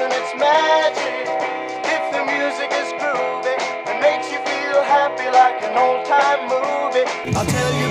and it's magic. If the music is groovy, it makes you feel happy like an old time movie. I'll tell you.